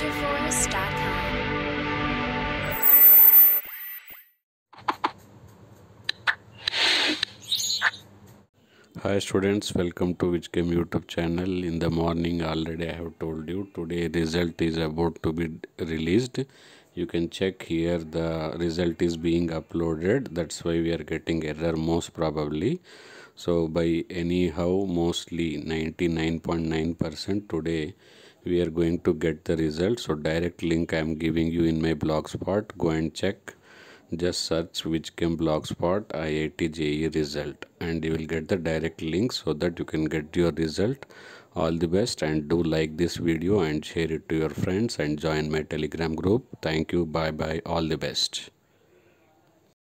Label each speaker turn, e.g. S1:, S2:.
S1: Hi students, welcome to Vij Chem YouTube channel. In the morning already I have told you today result is about to be released. You can check here the result is being uploaded. That's why we are getting error most probably. So by anyhow mostly 99.9% today we are going to get the result. So direct link I am giving you in my blogspot. Go and check. Just search vij chem blogspot iit JEE result. And you will get the direct link so that you can get your result. All the best and do like this video and share it to your friends and join my telegram group. Thank you. Bye bye. All the best